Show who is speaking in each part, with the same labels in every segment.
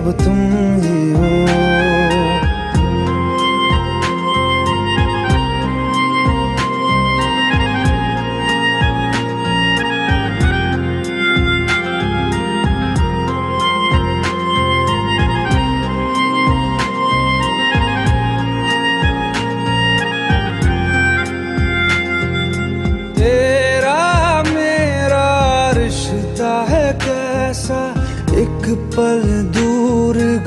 Speaker 1: अब तुम ही हो। पल दूर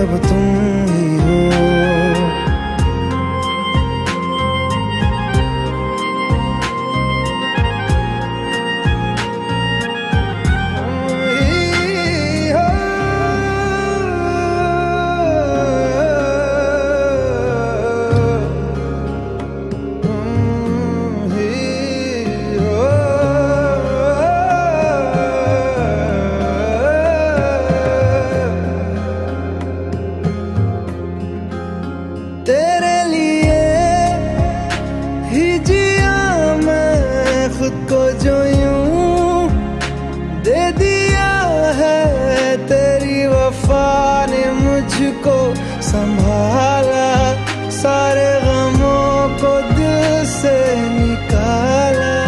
Speaker 1: अब तुम ही हो। संभाला सारे गमों को दिल से निकाला।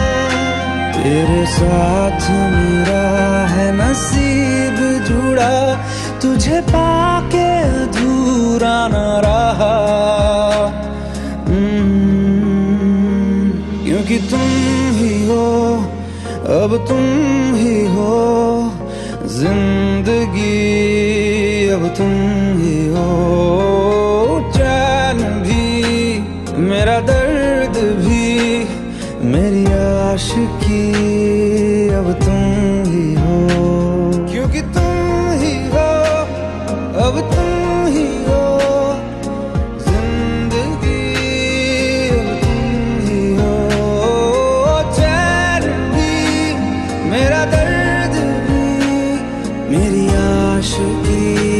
Speaker 1: तेरे साथ मेरा है नसीब जुड़ा तुझे पाके अधूरा न रहा। हम्म, क्योंकि तुम ही हो अब तुम ही हो ज़िंदगी। अब तुम ही हो। चैन भी, मेरा दर्द भी, मेरी आशिकी अब तुम ही हो। क्योंकि तुम ही हो, अब तुम ही हो। तुम ही हो। चैन भी, मेरा दर्द भी, मेरी आशिकी